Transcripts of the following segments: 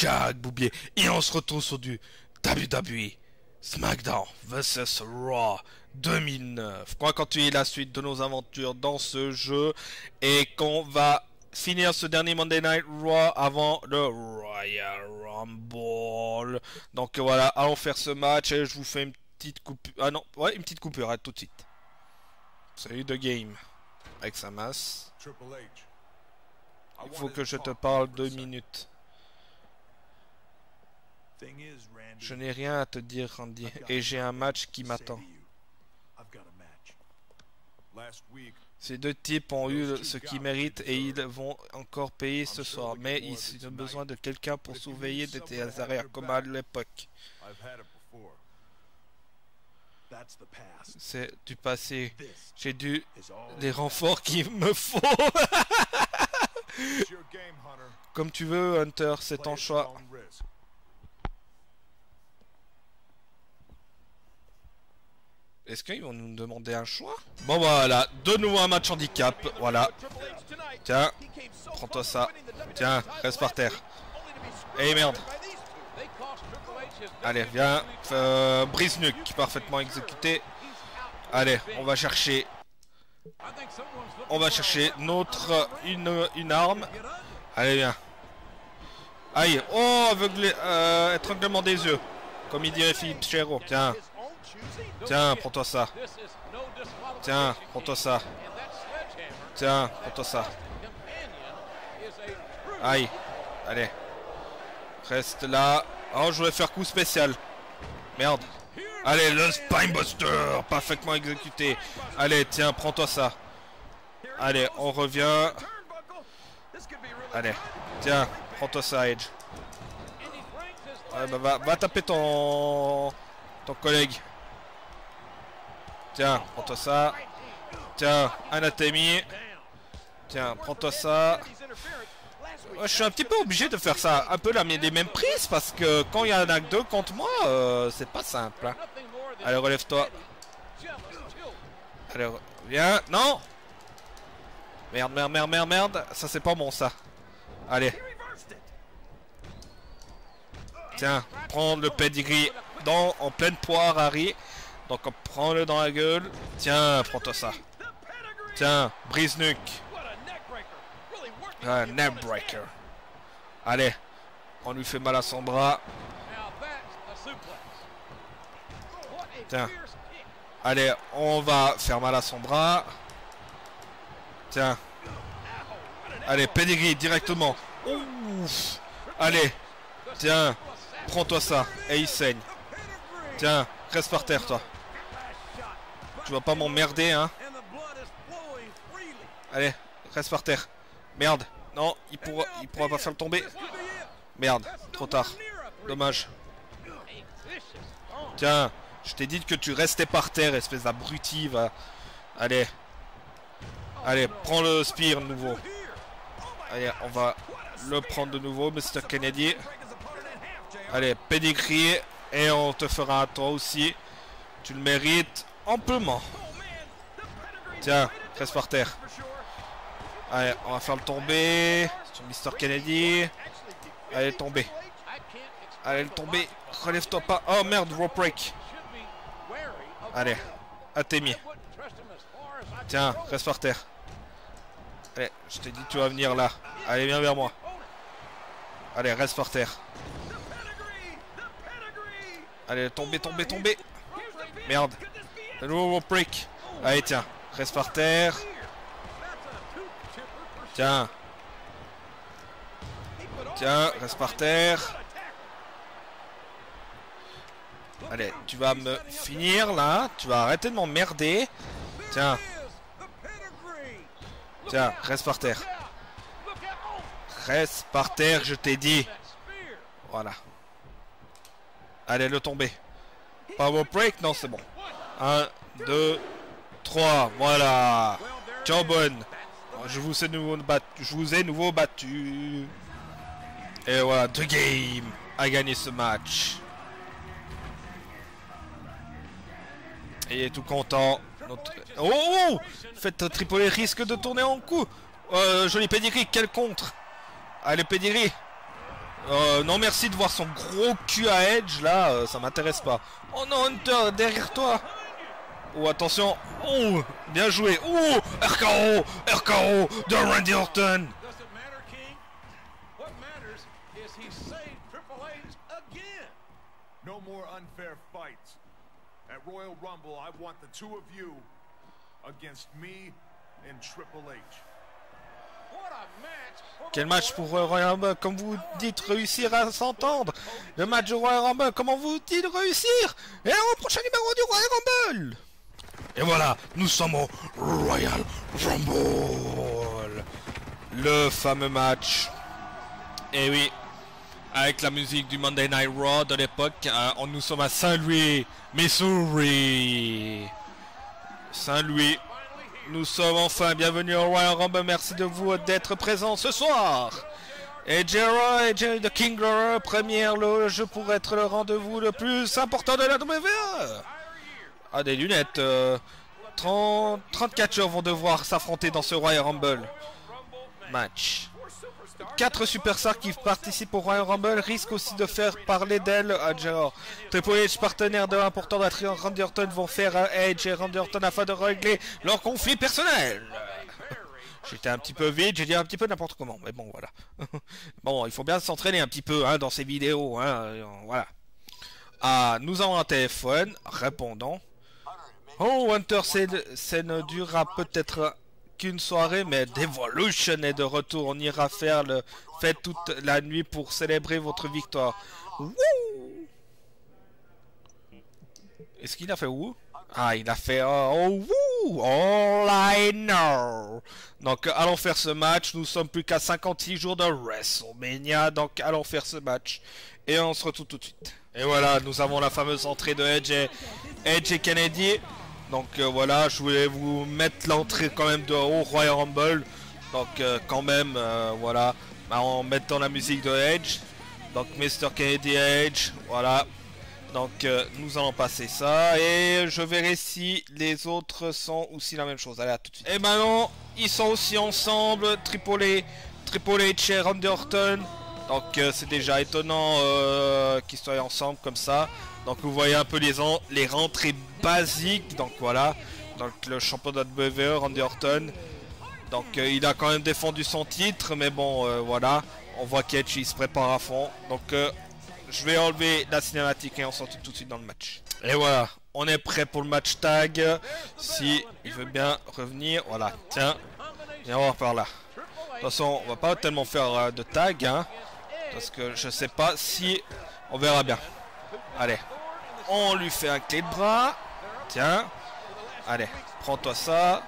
Jack Boubier et on se retrouve sur du WWE SmackDown vs Raw 2009. Quoi quand tu es la suite de nos aventures dans ce jeu et qu'on va finir ce dernier Monday Night Raw avant le Royal Rumble. Donc voilà, allons faire ce match et je vous fais une petite coupure. Ah non, ouais, une petite coupure, tout de suite. Salut de game avec sa masse. Il faut que je te parle deux minutes. Je n'ai rien à te dire, Randy, et j'ai un match qui m'attend. Ces deux types ont eu ce qu'ils méritent et ils vont encore payer ce soir, mais ils ont besoin de quelqu'un pour surveiller des arrières comme à l'époque. C'est du passé. J'ai dû les renforts qu'il me faut. Comme tu veux, Hunter, c'est ton choix. Est-ce qu'ils vont nous demander un choix? Bon voilà, de nouveau un match handicap, voilà. Tiens, prends-toi ça. Tiens, reste par terre. Eh merde. Allez, viens. Euh, brise nuque, parfaitement exécuté. Allez, on va chercher. On va chercher notre une, arme. Allez, viens. Aïe, oh, aveuglé, euh, étranglement des yeux. Comme il dirait Philippe Chéreau. Tiens, Tiens, prends-toi ça. Tiens, prends-toi ça. Tiens, prends-toi ça. Aïe. Allez. Reste là. Oh, je voulais faire coup spécial. Merde. Allez, le Spinebuster Parfaitement exécuté. Allez, tiens, prends-toi ça. Allez, on revient. Allez, tiens, prends-toi ça, Edge. bah, va, va taper ton... ton collègue. Tiens, prends-toi ça. Tiens, anatomie. Tiens, prends-toi ça. je suis un petit peu obligé de faire ça. Un peu la, les mêmes prises parce que quand il y en a deux contre moi, euh, c'est pas simple. Hein. Allez, relève-toi. Allez, viens. Non Merde, merde, merde, merde, merde. Ça, c'est pas bon, ça. Allez. Tiens, prends le pedigree dans, en pleine poire, Harry. Donc prends-le dans la gueule. Tiens, prends-toi ça. Tiens, brise nuque. Un neckbreaker. Allez, on lui fait mal à son bras. Tiens. Allez, on va faire mal à son bras. Tiens. Allez, pedigree directement. Ouf. Allez. Tiens. Prends-toi ça. Et il saigne. Tiens. Reste par terre, toi. Tu vas pas m'emmerder, hein Allez, reste par terre. Merde. Non, il pourra, il pourra pas faire le tomber. Merde, trop tard. Dommage. Tiens, je t'ai dit que tu restais par terre, espèce d'abruti. Va. Allez. Allez, prends le spear nouveau. Allez, on va le prendre de nouveau, Mr. Kennedy. Allez, pedigree. Et on te fera à toi aussi. Tu le mérites amplement. Tiens, reste par terre. Allez, on va faire le tomber. Sur Mr. Kennedy. Allez, tomber. Allez, le tomber. Relève-toi pas. Oh merde, rope break. Allez, Athémie. Tiens, reste par terre. Allez, je t'ai dit tu vas venir là. Allez, viens vers moi. Allez, reste par terre. Allez, tomber, tomber, tomber. Merde. Le nouveau break. Allez, tiens. Reste par terre. Tiens. Tiens, reste par terre. Allez, tu vas me finir là. Tu vas arrêter de m'emmerder. Tiens. Tiens, reste par terre. Reste par terre, je t'ai dit. Voilà. Allez, le tomber. Power break Non, c'est bon. 1, 2, 3. Voilà. Ciao, bonne. Je vous ai nouveau battu. Je vous ai nouveau battu. Et voilà, The Game a gagné ce match. Il est tout content. Oh, oh Faites Tripoli risque de tourner en coup. Euh, joli pedigree, quel contre Allez, pedigree. Euh, non merci de voir son gros cul à Edge là, euh, ça m'intéresse pas. Oh non Hunter, derrière toi Oh attention. Oh Bien joué. Oh RKO RKO de Randy Orton. No more unfair fights. At Royal Rumble, I want the two of you against me and Triple H. Quel match pour euh, Royal Rumble Comme vous dites réussir à s'entendre. Le match de Royal Rumble Comment vous dites réussir? Et au prochain numéro du Royal Rumble Et voilà, nous sommes au Royal Rumble Le fameux match Et oui avec la musique du Monday Night Raw de l'époque, euh, nous sommes à Saint-Louis, Missouri. Saint-Louis, nous sommes enfin bienvenus au Royal Rumble. Merci de vous d'être présents ce soir. Et Jera et Jerry the King Glory, première loge pour être le rendez-vous le plus important de la WWE. Ah, des lunettes. euh, 30, 34 joueurs vont devoir s'affronter dans ce Royal Rumble match. Quatre superstars qui participent au Royal Rumble risquent aussi de faire parler d'elle à Jera. Triple H, partenaire de l'important de la triangle Randy Orton, vont faire à Edge et Randy Orton afin de régler leur conflit personnel. J'étais un petit peu vite, j'ai dit un petit peu n'importe comment, mais bon voilà. bon, il faut bien s'entraîner un petit peu hein, dans ces vidéos, hein, voilà. Ah, nous avons un téléphone répondant. Oh, Hunter, ne durera peut-être qu'une soirée, mais Devolution est de retour. On ira faire le fête toute la nuit pour célébrer votre victoire. Est-ce qu'il a fait où Ah, il a fait oh, wouh All I know. Donc, allons faire ce match. Nous sommes plus qu'à 56 jours de WrestleMania. Donc, allons faire ce match. Et on se retrouve tout de suite. Et voilà, nous avons la fameuse entrée de Edge Edge et Kennedy. Donc euh, voilà, je voulais vous mettre l'entrée quand même de au Royal Rumble. Donc euh, quand même, euh, voilà, bah, en mettant la musique de Edge. Donc Mr. Kennedy Edge, voilà. Donc nous allons passer ça et je verrai si les autres sont aussi la même chose. Allez, à tout de suite. Et maintenant, ils sont aussi ensemble, Triple H, Triple H et Randy. Donc c'est déjà étonnant qu'ils soient ensemble comme ça. Donc vous voyez un peu les, en- les rentrées basiques. Donc voilà. Donc le champion de WWE, Randy Orton. Donc euh, il a quand même défendu son titre. Mais bon euh, voilà. On voit qu'Edge il se prépare à fond. Donc euh, je vais enlever la cinématique et on retrouve tout de suite dans le match. Et voilà. On est prêt pour le match tag. Si il veut bien revenir. Voilà. Tiens. Viens voir par là. De toute façon, on va pas tellement faire de tag, hein, parce que je sais pas si on verra bien. Allez, on lui fait un clé de bras. Tiens, allez, prends-toi ça.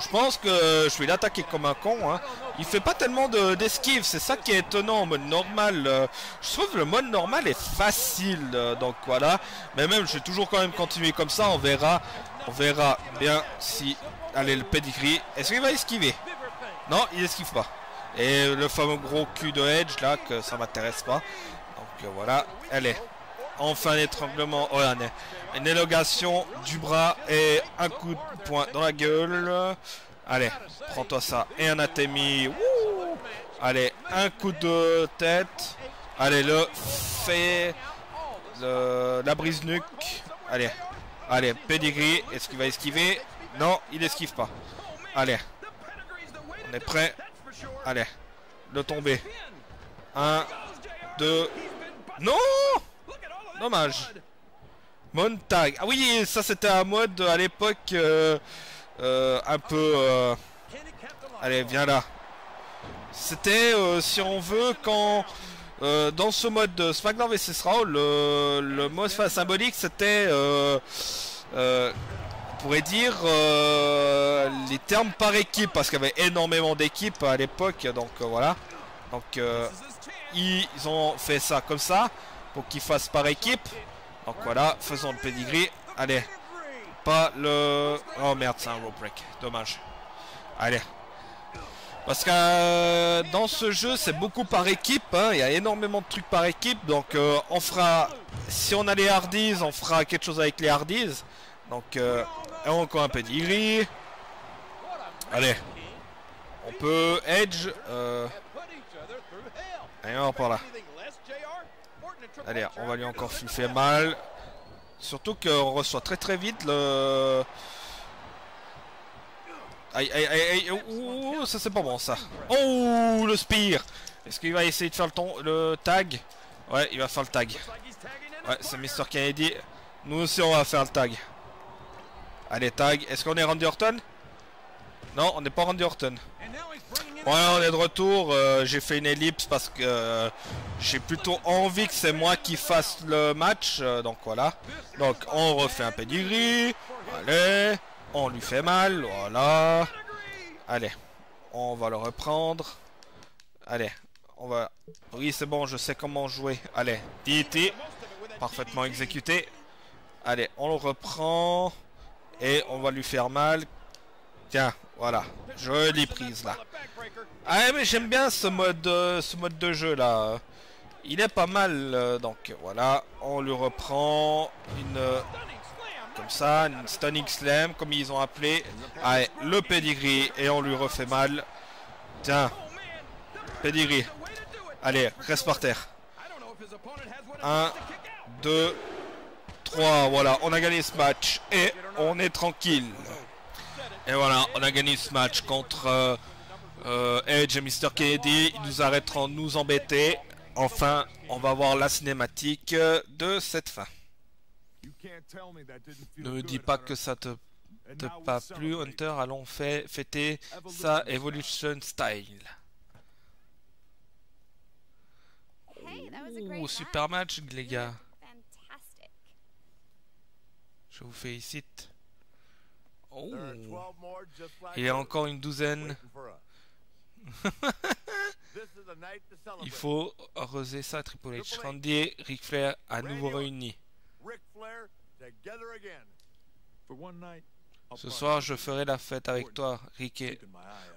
Je, pense que je vais l'attaquer comme un con. Hein. Il fait pas tellement de- d'esquive, c'est ça qui est étonnant en mode normal. euh, je trouve que le mode normal est facile, euh, donc voilà. Mais même, je vais toujours quand même continuer comme ça. On verra, on verra bien si. Allez, le pedigree. Est-ce qu'il va esquiver? Non, il esquive pas. Et le fameux gros cul de Edge là, que ça m'intéresse pas. Donc euh, voilà, allez. Enfin l'étranglement, oh, un- une élongation du bras et un coup de poing dans la gueule. Allez, prends-toi ça. Et un. Wouh Allez, un coup de tête. Allez, le fait. La brise nuque. Allez, allez, pedigree. Est-ce qu'il va esquiver? Non, il esquive pas. Allez, on est prêt. Allez, le tomber. Un, deux. Non Dommage. Montag. Ah oui, ça c'était un mode à l'époque euh, euh, un peu. euh, Allez, viens là. C'était, si on veut, quand dans ce mode de SmackDown vs Raw, le, le mode symbolique c'était. On pourrait dire les termes par équipe parce qu'il y avait énormément d'équipes à l'époque donc voilà donc ils ont fait ça comme ça pour qu'ils par équipe. Donc voilà faisons le pedigree. Allez. Pas le oh merde c'est un rope break. Dommage. Allez. Parce que euh, dans ce jeu c'est beaucoup par équipe hein. il y a énormément de trucs par équipe. Donc euh, on fera si on a les hardies on fera quelque chose avec les hardies donc euh, encore un pedigree. Allez. On peut edge euh, Allez, on par là. Allez, on va lui encore fait mal. Surtout qu'on reçoit très très vite le... Aïe aïe aïe aïe, ouh, ça c'est pas bon ça. Oh, le spear Est-ce qu'il va essayer de faire le, ton, le tag? Ouais, il va faire le tag. Ouais, c'est Mr. Kennedy. Nous aussi on va faire le tag. Allez, tag. Est-ce qu'on est Randy Orton? Non, on n'est pas Randy Orton. On est de retour. Euh, j'ai fait une ellipse parce que euh, j'ai plutôt envie que c'est moi qui fasse le match. euh, donc voilà. Donc on refait un pedigree. Allez. On lui fait mal. Voilà. Allez. On va le reprendre. Allez. On va... Oui, c'est bon, je sais comment jouer. Allez. DT. Parfaitement exécuté. Allez, on le reprend. Et on va lui faire mal. Tiens, voilà. Jolie prise là. Ah mais j'aime bien ce mode, euh, ce mode de jeu là. Il est pas mal. euh, donc voilà, on lui reprend une... euh, comme ça, une stunning slam comme ils ont appelé. Allez, le pedigree et on lui refait mal. Tiens, pedigree. Allez, reste par terre. 1, 2, 3, voilà, on a gagné ce match et on est tranquille. Et voilà, on a gagné ce match contre euh, euh, Edge et Mr. Kennedy. Ils nous arrêteront de nous embêter. Enfin, on va voir la cinématique de cette fin. Ne me dis pas que ça te, te pas plu. Hunter. Allons fait, fêter sa Evolution Style. Ouh, super match, les gars. Je vous félicite. Oh, There are 12 more just like il y a encore une douzaine. Il faut arroser ça, Triple H. Randy et Ric Flair à nouveau réunis. Ce soir, je ferai la fête avec toi, Rick et.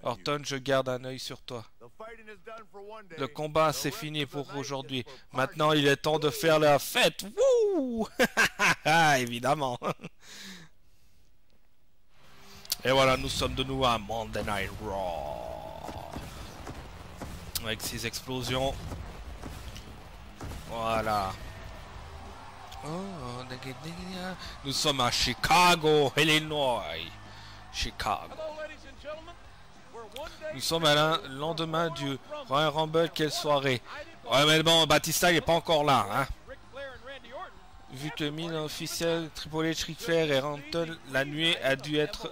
Orton. Je garde un œil sur toi. Le combat, c'est fini pour aujourd'hui. Maintenant, il est temps de faire la fête. Wouh Évidemment. Et voilà, nous sommes de nouveau à Monday Night Raw. Avec ces explosions. Voilà. Oh, nous sommes à Chicago, Illinois. Chicago. Nous sommes à l'un- lendemain du Royal Rumble, quelle soirée. Ouais mais bon, Batista il est pas encore là, hein. Vu que mine officiel, Triple H, Ric Flair et Ranton, la nuit a dû être...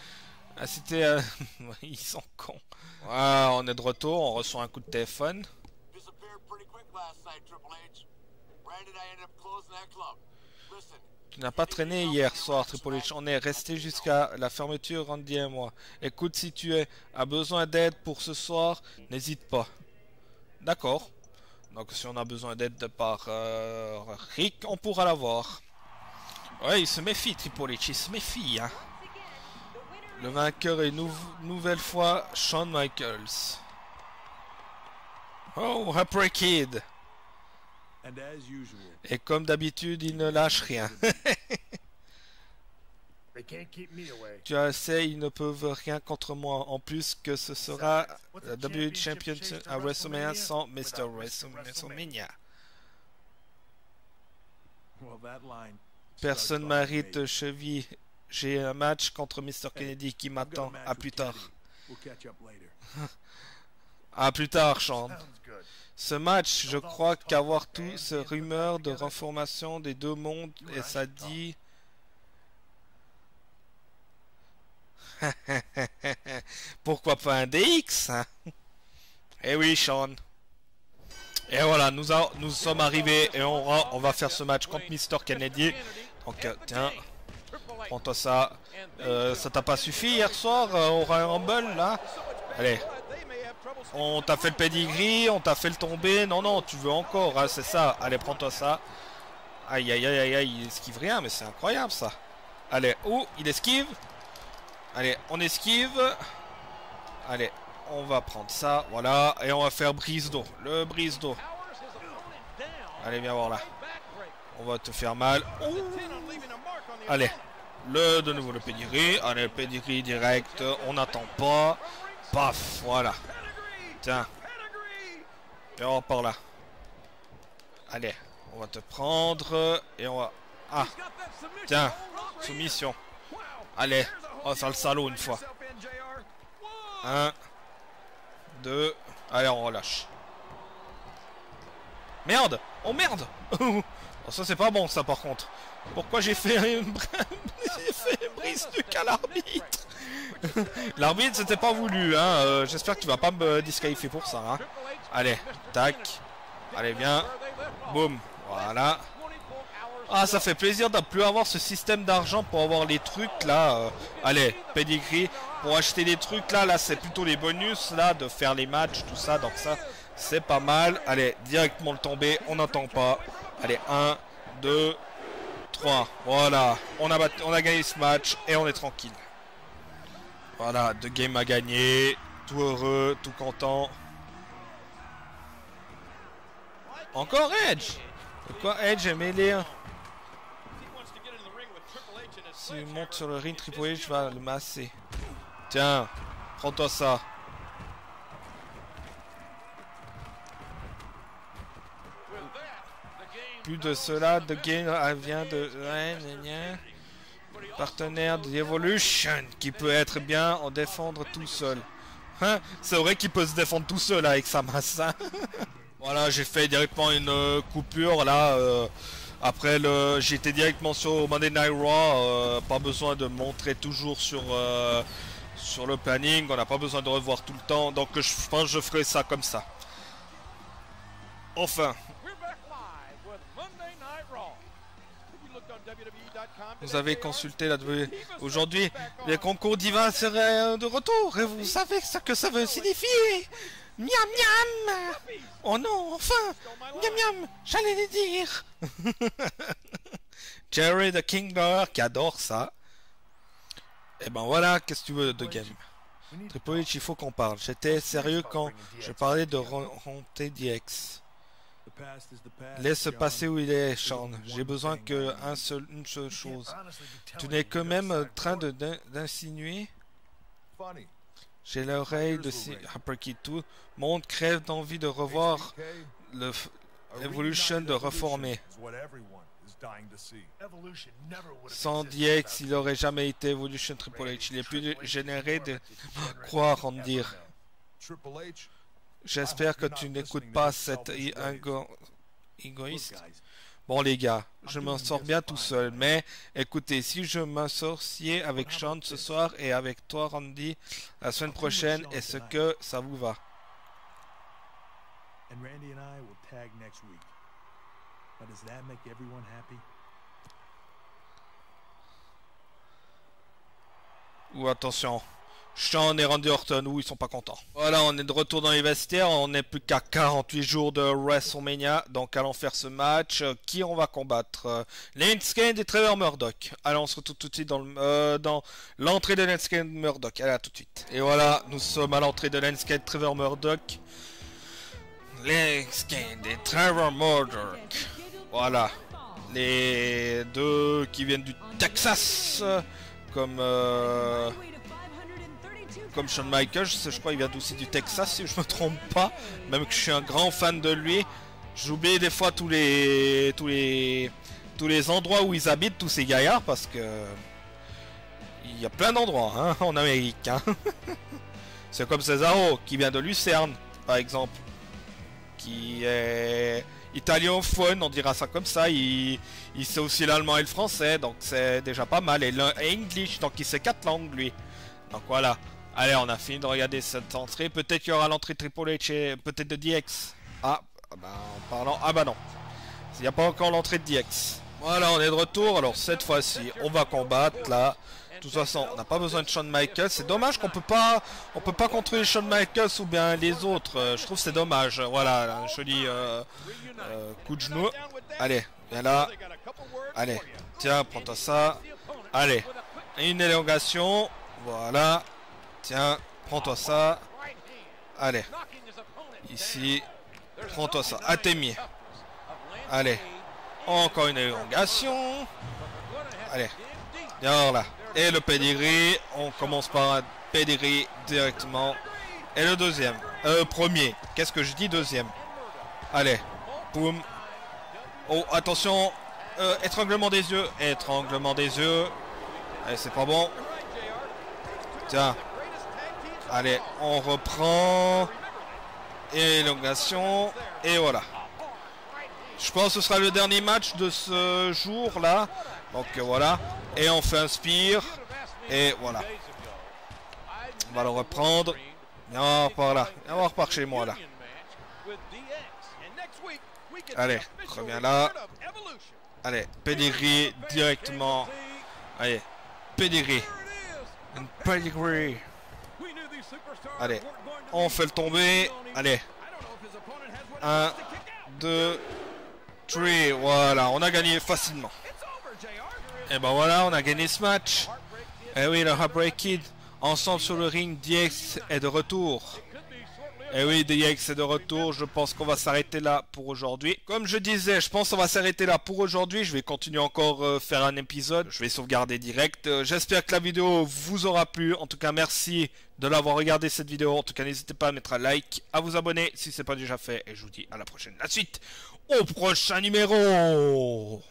ah, c'était... euh, Ils sont cons. Ouais, on est de retour, on reçoit un coup de téléphone. Tu n'as pas traîné hier soir, Triple H. On est resté jusqu'à la fermeture, Randy et moi. Écoute, si tu es, as besoin d'aide pour ce soir, n'hésite pas. D'accord. Donc si on a besoin d'aide de par euh, Rick, on pourra l'avoir. Ouais, il se méfie, Triple H. Il se méfie, hein. Le vainqueur est nou- nouvelle fois Shawn Michaels. Oh, Upper Kid. Et comme d'habitude, il ne lâche rien. they can't keep me away. Tu as essayé, ils ne peuvent rien contre moi. En plus que ce sera la WWE Championship à WrestleMania sans Mr. WrestleMania? well, that line. Personne de cheville. J'ai un match contre Mr. Kennedy qui m'attend. match À plus tard. À plus tard, Sean. Ce match, je crois qu'avoir tout ce rumeur de reformation des deux mondes et ça dit... Pourquoi pas un DX hein? Eh oui, Sean. Et voilà, nous, sommes arrivés et on, va- faire ce match contre Mr. Kennedy. Donc, euh, tiens, prends-toi ça. Euh, ça t'a pas suffi hier soir euh, au Rumble, là? Allez, on t'a fait le pedigree, on t'a fait le tomber. Non, non, tu veux encore, hein, c'est ça. Allez, prends-toi ça. Aïe, aïe, aïe, aïe, aïe, il esquive rien, mais c'est incroyable ça. Allez, oh, il esquive? Allez, on esquive. Allez, on va prendre ça, voilà. Et on va faire brise d'eau. Le brise d'eau. Allez, viens voir là. On va te faire mal. Oh. Allez, le de nouveau le pedigree. Allez, le direct. On n'attend pas. Paf, voilà. Tiens. Et on par là. Allez, on va te prendre et on va... Ah, tiens, soumission. Allez, on va faire le salaud une fois. Un, deux, allez, on relâche. Merde Oh merde Oh, Ça c'est pas bon ça par contre. Pourquoi j'ai fait une, brise du à l'arbitre? L'arbitre c'était pas voulu hein. Euh, J'espère que tu vas pas me disqualifier pour ça hein. Allez, tac. Allez bien. Boum. Voilà. Ah ça fait plaisir de plus avoir ce système d'argent pour avoir les trucs là. euh, allez, pedigree. Pour acheter des trucs là, là c'est plutôt les bonus là de faire les matchs, tout ça. Donc ça c'est pas mal. Allez, directement le tomber, on n'entend pas. Allez, 1, 2, 3. Voilà, on a, on a gagné ce match et on est tranquille. Voilà, deux games à gagner. Tout heureux, tout content. Encore Edge? Pourquoi Edge est mêlé hein? S'il monte sur le ring, Triple H va le masser. Tiens, prends-toi ça. Plus de cela, The Game vient de... Partenaire de Evolution qui peut être bien en défendre tout seul. Hein C'est vrai qu'il peut se défendre tout seul avec sa masse. hein. voilà, j'ai fait directement une euh, coupure là. euh, après le, j'étais directement sur Monday Night Raw. euh, pas besoin de montrer toujours sur euh, sur le planning. On n'a pas besoin de revoir tout le temps. Donc je pense que je ferai ça comme ça. Enfin, vous avez consulté la WWE. Aujourd'hui, les concours divins seraient euh, de retour. Et vous savez ce que ça veut signifier Miam miam Oh non, enfin Miam miam J'allais les dire Jerry the Kinger qui adore ça. Et ben voilà, qu'est-ce que tu veux de game? Triple H, il faut qu'on parle. J'étais sérieux quand je parlais de remonter DX. Laisse passer où il est, Sean. J'ai besoin que un seul, une seule chose. Tu n'es que même en train d'insinuer. J'ai l'oreille de si tout. Monde crève d'envie de revoir le Evolution de reformer. Sans DX, il aurait jamais été Evolution Triple H. Il est plus généré de croire en dire. J'espère que tu n'écoutes pas cet égoïste. Bon les gars, je m'en sors bien tout seul, mais écoutez, si je m'associais avec Sean ce soir et avec toi Randy la semaine prochaine, est-ce que ça vous va? And Randy and I will tag next week. Now, does that make everyone happy? Ou attention, Sean et Randy Orton, où ils sont pas contents. Voilà, on est de retour dans les vestiaires, on n'est plus qu'à 48 jours de WrestleMania, donc allons faire ce match. Euh, Qui on va combattre? Euh, Linsken et Trevor Murdoch. Allez, on se retrouve tout de suite dans le- euh, dans l'entrée de et Murdoch. Allez, à tout de suite. Et voilà, nous sommes à l'entrée de Linsken et Trevor Murdoch. Linsken et Trevor Murdoch. Voilà, les deux qui viennent du Texas, euh, comme... comme Shawn Michaels, je crois qu'il vient aussi du Texas si je me trompe pas, même que je suis un grand fan de lui. J'oublie des fois tous les tous les tous les endroits où ils habitent, tous ces gaillards, parce que il y a plein d'endroits hein, en Amérique. hein. C'est comme Cesaro qui vient de Lucerne, par exemple, qui est italiophone, on dira ça comme ça. Il, il sait aussi l'allemand et le français, donc c'est déjà pas mal. Et l'English, donc il sait quatre langues lui. Donc voilà. Allez, on a fini de regarder cette entrée. Peut-être qu'il y aura l'entrée Triple H et peut-être de DX. Ah, bah, en parlant. Ah bah non. Il n'y a pas encore l'entrée de DX. Voilà, on est de retour. Alors cette fois-ci, on va combattre là. De toute façon, on n'a pas besoin de Shawn Michaels. C'est dommage qu'on peut pas, on peut pas contrôler Shawn Michaels ou bien les autres. Euh, Je trouve que c'est dommage. Voilà, un joli euh, euh, coup de genou. Allez, viens là. Allez, tiens, prends-toi ça. Allez, une élongation. Voilà. Tiens, prends-toi ça. Allez, ici. Prends-toi ça. Mieux. Allez. Encore une élongation. Allez. Viens là. Et le pedigree. On commence par un pedigree directement. Et le deuxième. Euh, premier. Qu'est-ce que je dis deuxième? Allez, boum. Oh, attention. Euh, étranglement des yeux. Étranglement des yeux. Allez, c'est pas bon. Tiens. Allez, on reprend. Élongation. Et voilà. Je pense que ce sera le dernier match de ce jour-là. Donc voilà. Et on fait un spire. Et voilà. On va le reprendre. Viens par là. Viens voir par chez moi là. Allez, reviens là. Allez, pedigree directement. Allez, pedigree. Pedigree. Allez, on fait le tomber. Allez. 1, 2, 3. Voilà, on a gagné facilement. Et ben voilà, on a gagné ce match. Et oui, le Heartbreak Kid, ensemble sur le ring, DX est de retour. Et oui, DX est de retour, je pense qu'on va s'arrêter là pour aujourd'hui. Comme je disais, je pense qu'on va s'arrêter là pour aujourd'hui. Je vais continuer encore euh, faire un épisode. Je vais sauvegarder direct. Euh, J'espère que la vidéo vous aura plu. En tout cas, merci de l'avoir regardé cette vidéo. En tout cas, n'hésitez pas à mettre un like, à vous abonner si ce n'est pas déjà fait. Et je vous dis à la prochaine. La suite au prochain numéro